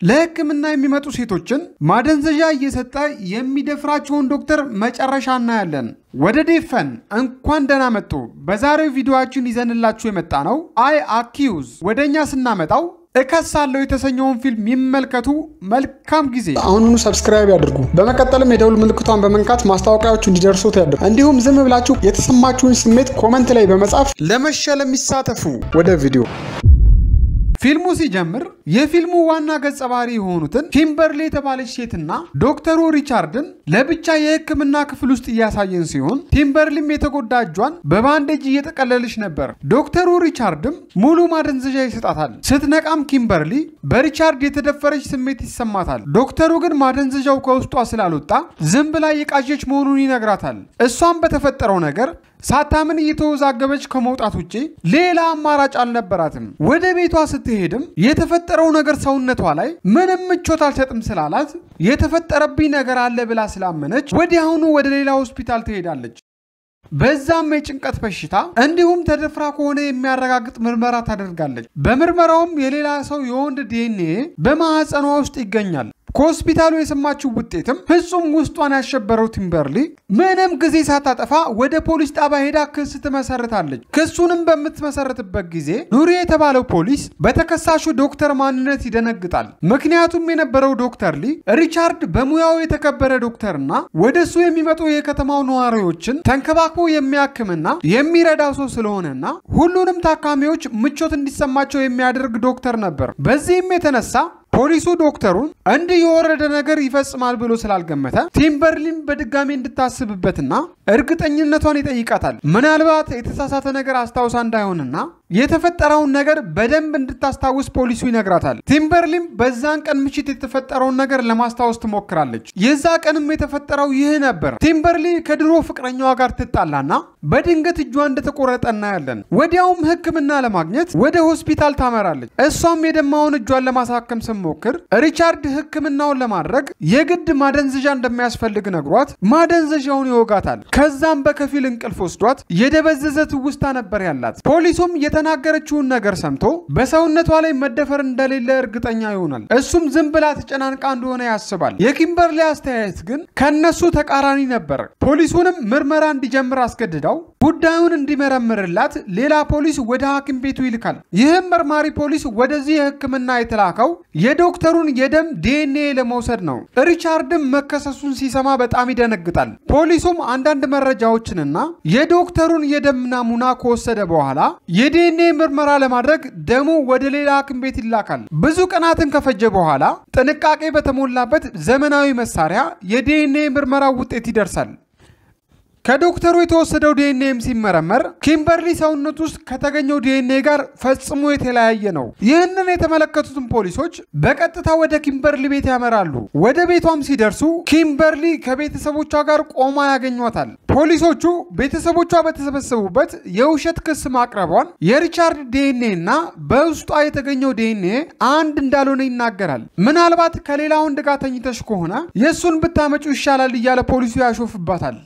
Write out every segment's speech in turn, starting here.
ለሕክምና የሚመጡ ሴቶችን ማደንዘዣ እየሰጠ የሚደፍራቸውን ዶክተር መጨረሻ እናያለን። ወደ ዴፈን እንኳን ደህና መጡ። በዛሬው ቪዲዮአችን ይዘንላችሁ የመጣ ነው I accuse ወደ እኛ ስናመጣው እከሳለሁ የተሰኘውን ፊልም ይመልከቱ። መልካም ጊዜ። አሁኑኑ subscribe ያድርጉ። በመቀጠልም የደውል ምልክቷን በመንካት ማስታወቂያዎቹ እንዲደርስዎት ያድርጉ። እንዲሁም ዝም ብላችሁ የተሰማችሁን ስሜት comment ላይ በመጻፍ ለመሸለም ይሳተፉ። ወደ ቪዲዮ ፊልሙ ሲጀምር የፊልሙ ዋና ገጸ ባህሪ የሆኑትን ኪምበርሊ የተባለች ሴትና ዶክተሩ ሪቻርድን ለብቻ የሕክምና ክፍል ውስጥ እያሳየን ሲሆን ኪምበርሊም የተጎዳ እጇን በ bandage እየጠቀለለች ነበር። ዶክተሩ ሪቻርድም ሙሉ ማደንዘዣ ይሰጣታል። ስትነቃም ኪምበርሊ በሪቻርድ የተደፈረች ስሜት ይሰማታል። ዶክተሩ ግን ማደንዘዣው ከውስጧ ስላልወጣ ዝም ብላ የቃዠች መሆኑን ይነግራታል። እሷም በተፈጠረው ነገር ሳታምን እየተወዛገበች ከመውጣት ውጭ ሌላ አማራጭ አልነበራትም። ወደ ቤቷ ስትሄድም የተፈጠረው ነገር ሰውነቷ ላይ ምንም ምቾት አልሰጥም ስላላት የተፈጠረብኝ ነገር አለ ብላ ስላመነች ወዲያውኑ ወደ ሌላ ሆስፒታል ትሄዳለች። በዛም የጭንቀት በሽታ እንዲሁም ተደፍራ ከሆነ የሚያረጋግጥ ምርመራ ታደርጋለች። በምርመራውም የሌላ ሰው የወንድ ዲኤንኤ በማህፀኗ ውስጥ ይገኛል። ከሆስፒታሉ የሰማችው ውጤትም ፍጹም ውስጧን ያሸበረው ኪምበርሊ ምንም ጊዜ ሳታጠፋ ወደ ፖሊስ ጣቢያ ሄዳ ክስ ትመሰርታለች። ክሱንም በምትመሰርትበት ጊዜ ኑሪ የተባለው ፖሊስ በተከሳሹ ዶክተር ማንነት ይደነግጣል። ምክንያቱም የነበረው ዶክተር ሊ ሪቻርድ በሙያው የተከበረ ዶክተርና ወደ እሱ የሚመጡ የከተማው ነዋሪዎችን ተንከባክቦ የሚያክምና የሚረዳ ሰው ስለሆነና ሁሉንም ታካሚዎች ምቾት እንዲሰማቸው የሚያደርግ ዶክተር ነበር። በዚህም የተነሳ ፖሊሱ ዶክተሩን እንዲህ የወረደ ነገር ይፈጽማል ብሎ ስላልገመተ ኪምበርሊን በድጋሚ እንድታስብበትና እርግጠኝነቷን ይጠይቃታል። ምናልባት የተሳሳተ ነገር አስታውሳ እንዳይሆንና የተፈጠረውን ነገር በደንብ እንድታስታውስ ፖሊሱ ይነግራታል። ኪምበርሊም በዛን ቀን ምሽት የተፈጠረውን ነገር ለማስታወስ ትሞክራለች። የዛ ቀንም የተፈጠረው ይህ ነበር። ኪምበርሊ ከድሮ ፍቅረኛዋ ጋር ትጣላና በድንገት እጇ እንደተቆረጠ እናያለን። ወዲያውም ሕክምና ለማግኘት ወደ ሆስፒታል ታመራለች። እሷም የደማውን እጇን ለማሳከም ስትሞክር ሪቻርድ ሕክምናውን ለማድረግ የግድ ማደንዘዣ እንደሚያስፈልግ ነግሯት ማደንዘዣውን ይወጋታል። ከዛም በከፊል እንቅልፍ ወስዷት የደበዘዘ ትውስታ ነበር ያላት። ፖሊሱም የተናገረችውን ነገር ሰምቶ በሰውነቷ ላይ መደፈር እንደሌለ እርግጠኛ ይሆናል። እሱም ዝም ብላ ተጨናንቃ እንደሆነ ያስባል። የኪምበርሊ አስተያየት ግን ከነሱ ተቃራኒ ነበር። ፖሊሱንም ምርመራ እንዲጀምር አስገድዳው ጉዳዩን እንዲመረምርላት ሌላ ፖሊስ ወደ ሐኪም ቤቱ ይልካል። ይህም መርማሪ ፖሊስ ወደዚህ የህክምና የተላከው የዶክተሩን የደም ዲኤንኤ ለመውሰድ ነው። ሪቻርድም መከሰሱን ሲሰማ በጣም ይደነግጣል። ፖሊሱም አንዳንድ መረጃዎችንና የዶክተሩን የደም ናሙና ከወሰደ በኋላ የዲኤንኤ ምርመራ ለማድረግ ደሙ ወደ ሌላ ሐኪም ቤት ይላካል። ብዙ ቀናትን ከፈጀ በኋላ ጥንቃቄ በተሞላበት ዘመናዊ መሳሪያ የዲኤንኤ ምርመራ ውጤት ይደርሳል። ከዶክተሩ የተወሰደው ዲኤንኤም ሲመረመር ኪምበርሊ ሰውነት ውስጥ ከተገኘው ዲኤንኤ ጋር ፈጽሞ የተለያየ ነው። ይህንን የተመለከቱትን ፖሊሶች በቀጥታ ወደ ኪምበርሊ ቤት ያመራሉ። ወደ ቤቷም ሲደርሱ ኪምበርሊ ከቤተሰቦቿ ጋር ቆማ ያገኟታል። ፖሊሶቹ ቤተሰቦቿ በተሰበሰቡበት የውሸት ክስ ማቅረቧን የሪቻርድ ዲኤንኤ እና በውስጧ የተገኘው ዲኤንኤ አንድ እንዳልሆነ ይናገራል። ምናልባት ከሌላ ወንድ ጋር ተኝተሽ ከሆነ የእሱን ብታመጪ ይሻላል እያለ ፖሊሱ ያሾፍባታል።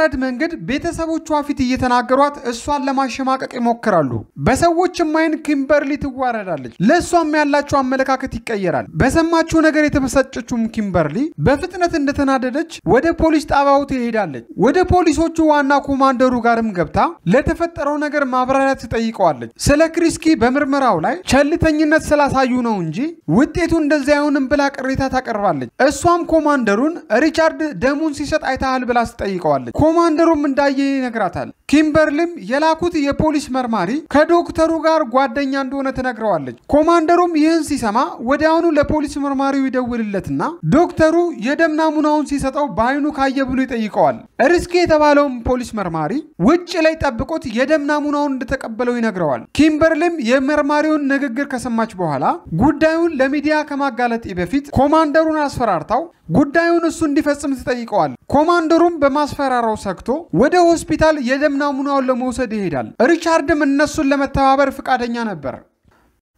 በማዋረድ መንገድ ቤተሰቦቿ ፊት እየተናገሯት እሷን ለማሸማቀቅ ይሞክራሉ። በሰዎችም አይን ኪምበርሊ ትዋረዳለች። ለእሷም ያላቸው አመለካከት ይቀየራል። በሰማችው ነገር የተበሳጨችውም ኪምበርሊ በፍጥነት እንደተናደደች ወደ ፖሊስ ጣቢያው ትሄዳለች። ወደ ፖሊሶቹ ዋና ኮማንደሩ ጋርም ገብታ ለተፈጠረው ነገር ማብራሪያ ትጠይቀዋለች። ስለ ክሷ በምርመራው ላይ ቸልተኝነት ስላሳዩ ነው እንጂ ውጤቱ እንደዚያ አይሆንም ብላ ቅሬታ ታቀርባለች። እሷም ኮማንደሩን ሪቻርድ ደሙን ሲሰጥ አይተሃል ብላ ትጠይቀዋለች። ኮማንደሩም እንዳየ ይነግራታል። ኪምበርሊም የላኩት የፖሊስ መርማሪ ከዶክተሩ ጋር ጓደኛ እንደሆነ ትነግረዋለች። ኮማንደሩም ይህን ሲሰማ ወዲያውኑ ለፖሊስ መርማሪው ይደውልለትና ዶክተሩ የደም ናሙናውን ሲሰጠው በአይኑ ካየ ብሎ ይጠይቀዋል። ሪስኪ የተባለውን ፖሊስ መርማሪ ውጭ ላይ ጠብቆት የደም ናሙናውን እንደተቀበለው ይነግረዋል። ኪምበርሊም የመርማሪውን ንግግር ከሰማች በኋላ ጉዳዩን ለሚዲያ ከማጋለጤ በፊት ኮማንደሩን አስፈራርታው ጉዳዩን እሱ እንዲፈጽም ትጠይቀዋል። ኮማንደሩም በማስፈራራው ሰግቶ ወደ ሆስፒታል የደም ናሙናውን ለመውሰድ ይሄዳል። ሪቻርድም እነሱን ለመተባበር ፈቃደኛ ነበር።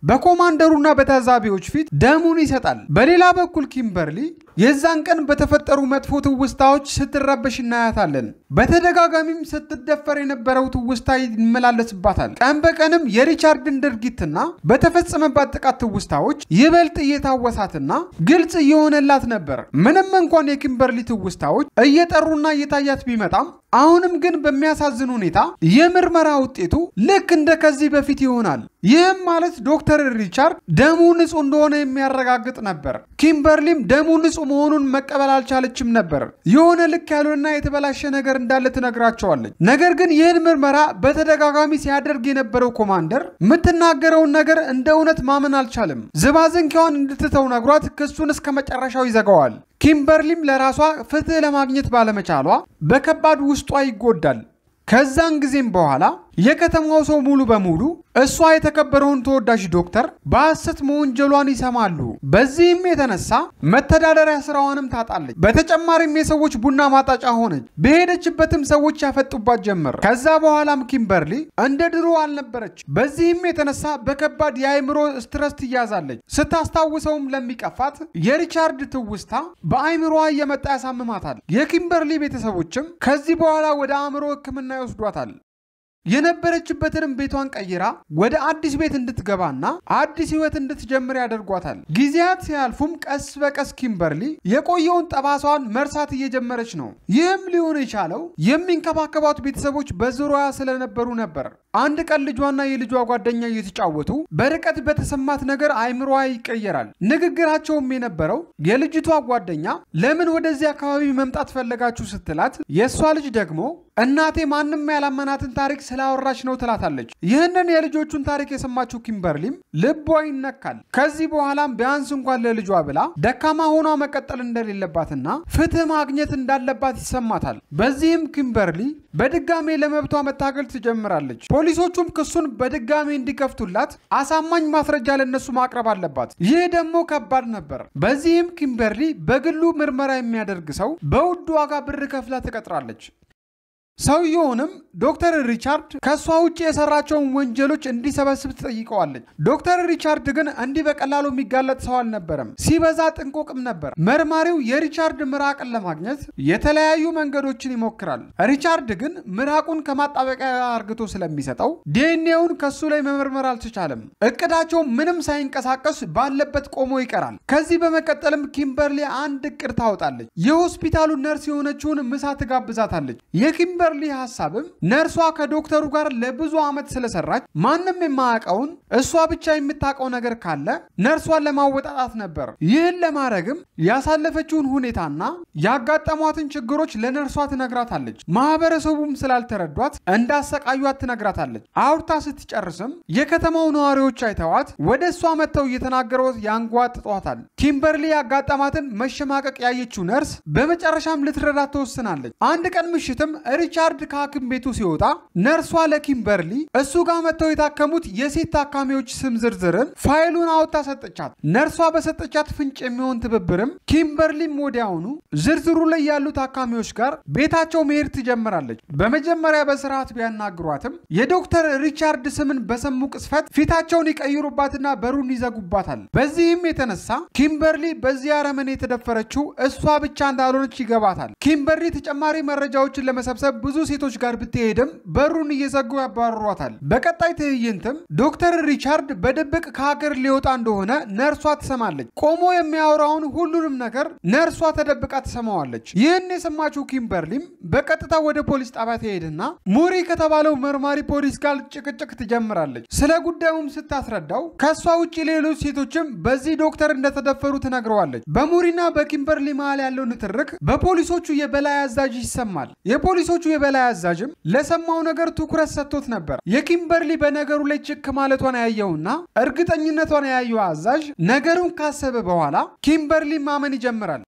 በኮማንደሩና በታዛቢዎች ፊት ደሙን ይሰጣል። በሌላ በኩል ኪምበርሊ የዛን ቀን በተፈጠሩ መጥፎ ትውስታዎች ስትረበሽ እናያታለን። በተደጋጋሚም ስትደፈር የነበረው ትውስታ ይመላለስባታል። ቀን በቀንም የሪቻርድን ድርጊትና በተፈጸመባት ጥቃት ትውስታዎች ይበልጥ እየታወሳትና ግልጽ እየሆነላት ነበር። ምንም እንኳን የኪምበርሊ ትውስታዎች እየጠሩና እየታያት ቢመጣም አሁንም ግን በሚያሳዝን ሁኔታ የምርመራ ውጤቱ ልክ እንደ ከዚህ በፊት ይሆናል። ይህም ማለት ዶክተር ሪቻርድ ደሙ ንጹህ እንደሆነ የሚያረጋግጥ ነበር። ኪምበርሊም ደሙ ንጹህ መሆኑን መቀበል አልቻለችም ነበር። የሆነ ልክ ያልሆነና የተበላሸ ነገር እንዳለ ትነግራቸዋለች። ነገር ግን ይህን ምርመራ በተደጋጋሚ ሲያደርግ የነበረው ኮማንደር የምትናገረውን ነገር እንደ እውነት ማመን አልቻለም። ዝባዝንኪዋን እንድትተው ነግሯት ክሱን እስከ መጨረሻው ይዘጋዋል። ኪምበርሊም ለራሷ ፍትህ ለማግኘት ባለመቻሏ በከባድ ውስጧ ይጎዳል። ከዛን ጊዜም በኋላ የከተማው ሰው ሙሉ በሙሉ እሷ የተከበረውን ተወዳጅ ዶክተር በሐሰት መወንጀሏን ይሰማሉ። በዚህም የተነሳ መተዳደሪያ ስራዋንም ታጣለች። በተጨማሪም የሰዎች ቡና ማጣጫ ሆነች። በሄደችበትም ሰዎች ያፈጡባት ጀመር። ከዛ በኋላም ኪምበርሊ እንደ ድሮ አልነበረች። በዚህም የተነሳ በከባድ የአእምሮ stress ትያዛለች። ስታስታውሰውም ለሚቀፋት የሪቻርድ ትውስታ በአእምሮዋ እየመጣ ያሳምማታል። የኪምበርሊ ቤተሰቦችም ከዚህ በኋላ ወደ አእምሮ ሕክምና ይወስዷታል። የነበረችበትንም ቤቷን ቀይራ ወደ አዲስ ቤት እንድትገባና አዲስ ህይወት እንድትጀምር ያደርጓታል። ጊዜያት ሲያልፉም ቀስ በቀስ ኪምበርሊ የቆየውን ጠባሷን መርሳት እየጀመረች ነው። ይህም ሊሆን የቻለው የሚንከባከቧት ቤተሰቦች በዙሪያዋ ስለነበሩ ነበር። አንድ ቀን ልጇና የልጇ ጓደኛ እየተጫወቱ በርቀት በተሰማት ነገር አይምሮዋ ይቀየራል። ንግግራቸውም የነበረው የልጅቷ ጓደኛ ለምን ወደዚህ አካባቢ መምጣት ፈለጋችሁ ስትላት፣ የእሷ ልጅ ደግሞ እናቴ ማንም ያላመናትን ታሪክ ስላወራች ነው ትላታለች። ይህንን የልጆቹን ታሪክ የሰማችው ኪምበርሊም ልቧ ይነካል። ከዚህ በኋላም ቢያንስ እንኳን ለልጇ ብላ ደካማ ሆኗ መቀጠል እንደሌለባትና ፍትህ ማግኘት እንዳለባት ይሰማታል። በዚህም ኪምበርሊ በድጋሜ ለመብቷ መታገል ትጀምራለች። ፖሊሶቹም ክሱን በድጋሜ እንዲከፍቱላት አሳማኝ ማስረጃ ለነሱ ማቅረብ አለባት። ይህ ደግሞ ከባድ ነበር። በዚህም ኪምበርሊ በግሉ ምርመራ የሚያደርግ ሰው በውድ ዋጋ ብር ከፍላ ትቀጥራለች። ሰውየውንም ዶክተር ሪቻርድ ከእሷ ውጭ የሰራቸውን ወንጀሎች እንዲሰበስብ ትጠይቀዋለች። ዶክተር ሪቻርድ ግን እንዲህ በቀላሉ የሚጋለጥ ሰው አልነበረም። ሲበዛ ጥንቁቅም ነበር። መርማሪው የሪቻርድ ምራቅን ለማግኘት የተለያዩ መንገዶችን ይሞክራል። ሪቻርድ ግን ምራቁን ከማጣበቂያ አርግቶ ስለሚሰጠው ዲኤንኤውን ከሱ ላይ መመርመር አልተቻለም። እቅዳቸው ምንም ሳይንቀሳቀስ ባለበት ቆሞ ይቀራል። ከዚህ በመቀጠልም ኪምበርሊ አንድ እቅድ ታወጣለች። የሆስፒታሉ ነርስ የሆነችውን ምሳ ትጋብዛታለች። የኪምበርሊ ሀሳብም ነርሷ ከዶክተሩ ጋር ለብዙ ዓመት ስለሰራች ማንም የማያውቀውን እሷ ብቻ የምታውቀው ነገር ካለ ነርሷን ለማወጣጣት ነበር። ይህን ለማድረግም ያሳለፈችውን ሁኔታና ያጋጠሟትን ችግሮች ለነርሷ ትነግራታለች። ማህበረሰቡም ስላልተረዷት እንዳሰቃዩት ትነግራታለች። አውርታ ስትጨርስም የከተማው ነዋሪዎች አይተዋት ወደ እሷ መጥተው እየተናገሯት ያንጓጥጧታል። ኪምበርሊ ያጋጠማትን መሸማቀቅ ያየችው ነርስ በመጨረሻም ልትረዳት ትወስናለች። አንድ ቀን ምሽትም ሪቻርድ ከሐኪም ቤቱ ሲወጣ ነርሷ ለኪምበርሊ እሱ ጋር መጥተው የታከሙት የሴት ታካሚዎች ስም ዝርዝርን ፋይሉን አውጥታ ሰጠቻት። ነርሷ በሰጠቻት ፍንጭ የሚሆን ትብብርም ኪምበርሊም ወዲያውኑ ዝርዝሩ ላይ ያሉ ታካሚዎች ጋር ቤታቸው መሄድ ትጀምራለች። በመጀመሪያ በስርዓት ቢያናግሯትም የዶክተር ሪቻርድ ስምን በሰሙ ቅጽበት ፊታቸውን ይቀይሩባትና በሩን ይዘጉባታል። በዚህም የተነሳ ኪምበርሊ በዚህ አረመኔ የተደፈረችው እሷ ብቻ እንዳልሆነች ይገባታል። ኪምበርሊ ተጨማሪ መረጃዎችን ለመሰብሰብ ብዙ ሴቶች ጋር ብትሄድም በሩን እየዘጉ ያባርሯታል። በቀጣይ ትዕይንትም ዶክተር ሪቻርድ በድብቅ ከሀገር ሊወጣ እንደሆነ ነርሷ ትሰማለች። ቆሞ የሚያወራውን ሁሉንም ነገር ነርሷ ተደብቃ ትሰማዋለች። ይህን የሰማችው ኪምበርሊም በቀጥታ ወደ ፖሊስ ጣቢያ ትሄድና ሙሪ ከተባለው መርማሪ ፖሊስ ጋር ጭቅጭቅ ትጀምራለች። ስለ ጉዳዩም ስታስረዳው ከእሷ ውጭ ሌሎች ሴቶችም በዚህ ዶክተር እንደተደፈሩ ትነግረዋለች። በሙሪና በኪምበርሊ መሃል ያለው ንትርክ በፖሊሶቹ የበላይ አዛዥ ይሰማል። የፖሊሶቹ የበላይ አዛዥም ለሰማው ነገር ትኩረት ሰጥቶት ነበር። የኪምበርሊ በነገሩ ላይ ችክ ማለቷን ያየውና እርግጠኝነቷን ያየው አዛዥ ነገሩን ካሰበ በኋላ ኪምበርሊ ማመን ይጀምራል።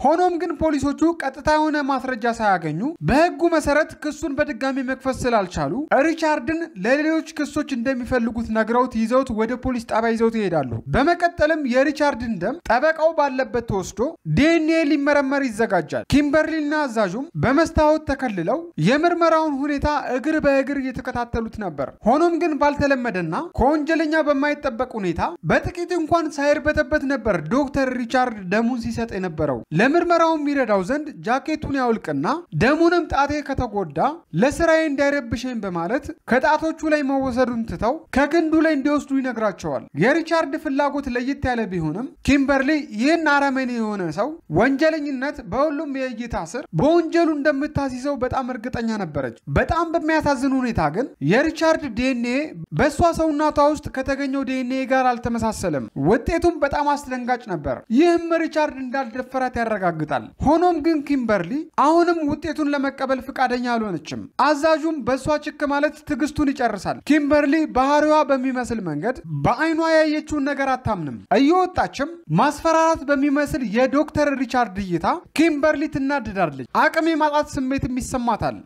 ሆኖም ግን ፖሊሶቹ ቀጥታ የሆነ ማስረጃ ሳያገኙ በሕጉ መሰረት ክሱን በድጋሚ መክፈት ስላልቻሉ ሪቻርድን ለሌሎች ክሶች እንደሚፈልጉት ነግረውት ይዘውት ወደ ፖሊስ ጣቢያ ይዘውት ይሄዳሉ። በመቀጠልም የሪቻርድን ደም ጠበቃው ባለበት ተወስዶ ዲኤንኤ ሊመረመር ይዘጋጃል። ኪምበርሊና አዛዡም በመስታወት ተከልለው የምርመራውን ሁኔታ እግር በእግር እየተከታተሉት ነበር። ሆኖም ግን ባልተለመደና ከወንጀለኛ በማይጠበቅ ሁኔታ በጥቂት እንኳን ሳይርበተበት ነበር ዶክተር ሪቻርድ ደሙን ሲሰጥ የነበረው። ለምርመራው የሚረዳው ዘንድ ጃኬቱን ያውልቅና ደሙንም ጣቴ ከተጎዳ ለስራዬ እንዳይረብሸኝ በማለት ከጣቶቹ ላይ መወሰዱን ትተው ከክንዱ ላይ እንዲወስዱ ይነግራቸዋል። የሪቻርድ ፍላጎት ለየት ያለ ቢሆንም ኪምበርሊ ይህን አረመኔ የሆነ ሰው ወንጀለኝነት በሁሉም የእይታ ስር በወንጀሉ እንደምታስይዘው በጣም እርግጠኛ ነበረች። በጣም በሚያሳዝን ሁኔታ ግን የሪቻርድ ዲኤንኤ በእሷ ሰውነቷ ውስጥ ከተገኘው ዲኤንኤ ጋር አልተመሳሰለም። ውጤቱም በጣም አስደንጋጭ ነበር። ይህም ሪቻርድ እንዳልደፈራት ያረጋግጣል። ሆኖም ግን ኪምበርሊ አሁንም ውጤቱን ለመቀበል ፈቃደኛ አልሆነችም። አዛዡም በእሷ ችክ ማለት ትዕግስቱን ይጨርሳል። ኪምበርሊ ባህሪዋ በሚመስል መንገድ በአይኗ ያየችውን ነገር አታምንም። እየወጣችም ማስፈራራት በሚመስል የዶክተር ሪቻርድ እይታ ኪምበርሊ ትናድዳለች። አቅም የማጣት ስሜትም ይሰማታል።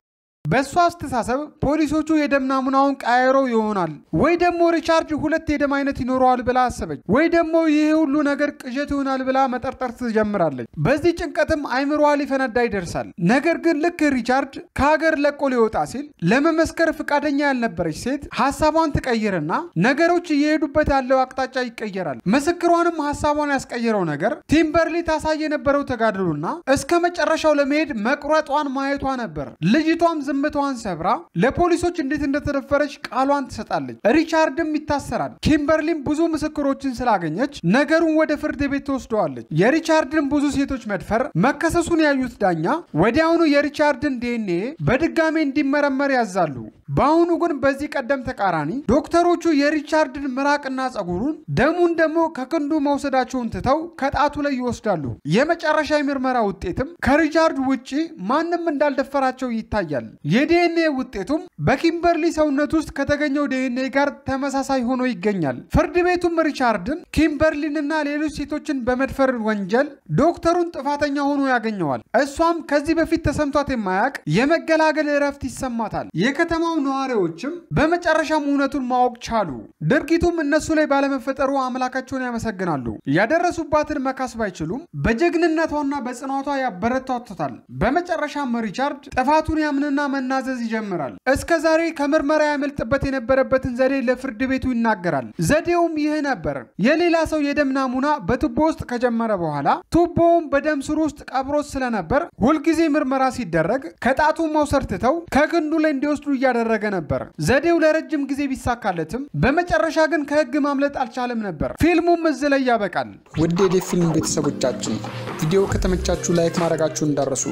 በእሷ አስተሳሰብ ፖሊሶቹ የደም ናሙናውን ቀያይረው ይሆናል ወይ ደግሞ ሪቻርድ ሁለት የደም አይነት ይኖረዋል ብላ አሰበች። ወይ ደግሞ ይህ ሁሉ ነገር ቅዠት ይሆናል ብላ መጠርጠር ትጀምራለች። በዚህ ጭንቀትም አይምሯ ሊፈነዳ ይደርሳል። ነገር ግን ልክ ሪቻርድ ከሀገር ለቆ ሊወጣ ሲል ለመመስከር ፈቃደኛ ያልነበረች ሴት ሀሳቧን ትቀይርና ነገሮች እየሄዱበት ያለው አቅጣጫ ይቀየራል። ምስክሯንም ሀሳቧን ያስቀየረው ነገር ኪምበርሊ ታሳይ የነበረው ተጋድሎና እስከ መጨረሻው ለመሄድ መቁረጧን ማየቷ ነበር። ልጅቷም ዝምታዋን ሰብራ ለፖሊሶች እንዴት እንደተደፈረች ቃሏን ትሰጣለች። ሪቻርድም ይታሰራል። ኪምበርሊም ብዙ ምስክሮችን ስላገኘች ነገሩን ወደ ፍርድ ቤት ትወስደዋለች። የሪቻርድን ብዙ ሴቶች መድፈር መከሰሱን ያዩት ዳኛ ወዲያውኑ የሪቻርድን ዲኤንኤ በድጋሜ እንዲመረመር ያዛሉ። በአሁኑ ግን ከዚህ ቀደም ተቃራኒ ዶክተሮቹ የሪቻርድን ምራቅና ጸጉሩን ደሙን ደግሞ ከክንዱ መውሰዳቸውን ትተው ከጣቱ ላይ ይወስዳሉ። የመጨረሻ የምርመራ ውጤትም ከሪቻርድ ውጪ ማንም እንዳልደፈራቸው ይታያል። የዲኤንኤ ውጤቱም በኪምበርሊ ሰውነት ውስጥ ከተገኘው ዲኤንኤ ጋር ተመሳሳይ ሆኖ ይገኛል። ፍርድ ቤቱም ሪቻርድን ኪምበርሊንና ሌሎች ሴቶችን በመድፈር ወንጀል ዶክተሩን ጥፋተኛ ሆኖ ያገኘዋል። እሷም ከዚህ በፊት ተሰምቷት የማያውቅ የመገላገል እረፍት ይሰማታል። የከተማው ነዋሪዎችም በመጨረሻም እውነቱን ማወቅ ቻሉ። ድርጊቱም እነሱ ላይ ባለመፈጠሩ አምላካቸውን ያመሰግናሉ። ያደረሱባትን መካስ ባይችሉም በጀግንነቷና በጽናቷ ያበረታቱታል። በመጨረሻም ሪቻርድ ጥፋቱን ያምንና መናዘዝ ይጀምራል። እስከ ዛሬ ከምርመራ ያመልጥበት የነበረበትን ዘዴ ለፍርድ ቤቱ ይናገራል። ዘዴውም ይህ ነበር። የሌላ ሰው የደም ናሙና በቱቦ ውስጥ ከጀመረ በኋላ ቱቦውም በደም ስር ውስጥ ቀብሮት ስለነበር ሁልጊዜ ምርመራ ሲደረግ ከጣቱ መውሰድ ትተው ከግንዱ ላይ እንዲወስዱ እያደረገ ነበር። ዘዴው ለረጅም ጊዜ ቢሳካለትም በመጨረሻ ግን ከሕግ ማምለጥ አልቻለም ነበር። ፊልሙም እዚህ ላይ ያበቃል። ውድ የዴፍ ፊልም ቤተሰቦቻችን ቪዲዮ ከተመቻችሁ ላይክ ማድረጋችሁን እንዳረሱ